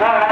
All right.